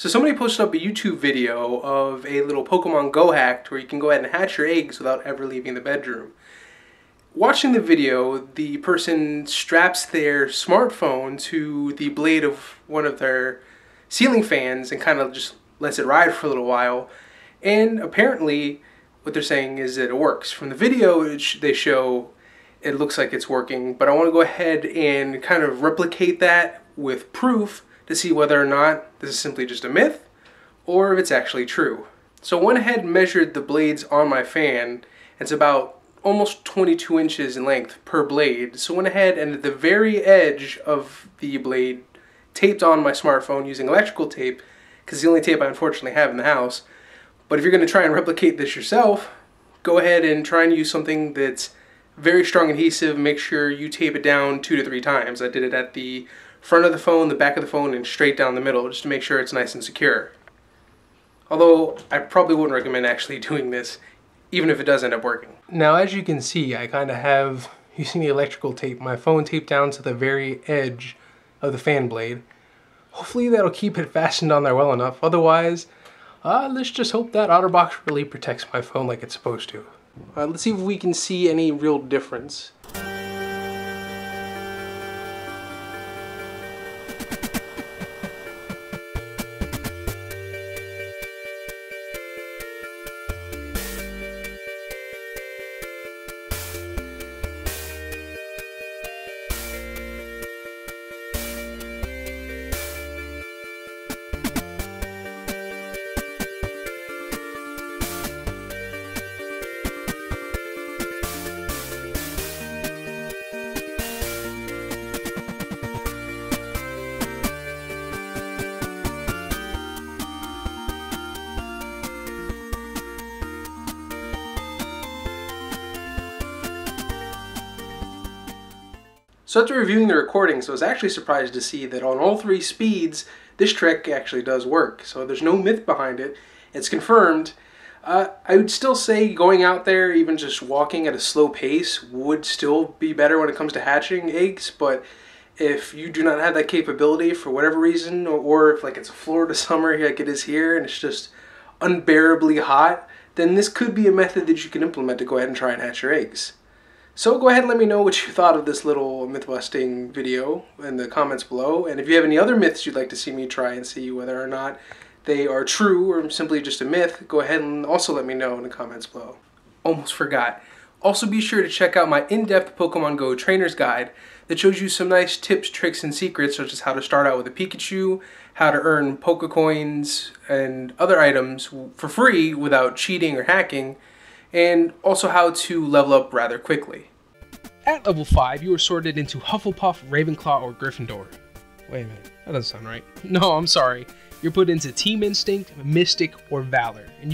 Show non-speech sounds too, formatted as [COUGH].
So somebody posted up a YouTube video of a little Pokemon Go hack where you can go ahead and hatch your eggs without ever leaving the bedroom. Watching the video, the person straps their smartphone to the blade of one of their ceiling fans and kind of just lets it ride for a little while. And apparently, what they're saying is that it works. From the video, they show it looks like it's working, but I want to go ahead and kind of replicate that with proof to see whether or not this is simply just a myth or if it's actually true. So I went ahead and measured the blades on my fan. It's about almost 22 inches in length per blade. So I went ahead and at the very edge of the blade taped on my smartphone using electrical tape because the only tape I unfortunately have in the house. But if you're going to try and replicate this yourself, go ahead and try and use something that's very strong adhesive. Make sure you tape it down two to three times. I did it at the front of the phone, the back of the phone, and straight down the middle just to make sure it's nice and secure. Although I probably wouldn't recommend actually [LAUGHS] doing this even if it does end up working. Now as you can see I kind of have [LAUGHS] using the electrical tape my phone taped down to the very edge of the fan blade. Hopefully that'll keep it fastened on there well enough otherwise uh, let's just hope that OtterBox really protects my phone like it's supposed to. Uh, let's see if we can see any real difference. So after reviewing the recordings, I was actually surprised to see that on all three speeds, this trick actually does work. So there's no myth behind it. It's confirmed. Uh, I would still say going out there, even just walking at a slow pace, would still be better when it comes to hatching eggs, but if you do not have that capability for whatever reason, or, or if like it's a Florida [LAUGHS] summer like it is here and it's just unbearably hot, then this could be a method that you can implement to go ahead and try and hatch your eggs. So go ahead and let me know what you thought of this little myth busting video in the comments below. And if you have any other myths you'd like to see me try and see whether or not they are true or simply just a myth, go ahead and also let me know in the comments below. Almost forgot. Also be sure to check out my in-depth Pokemon Go trainer's guide that shows you some nice tips, tricks, and secrets such as how to start out with a Pikachu, how to earn Pokecoins and other items for free without cheating or hacking, and also how to level up rather quickly. At level 5, you are sorted into Hufflepuff, Ravenclaw, or Gryffindor. Wait a minute, that doesn't sound right. [LAUGHS] No, I'm sorry. You're put into Team Instinct, Mystic, or Valor. And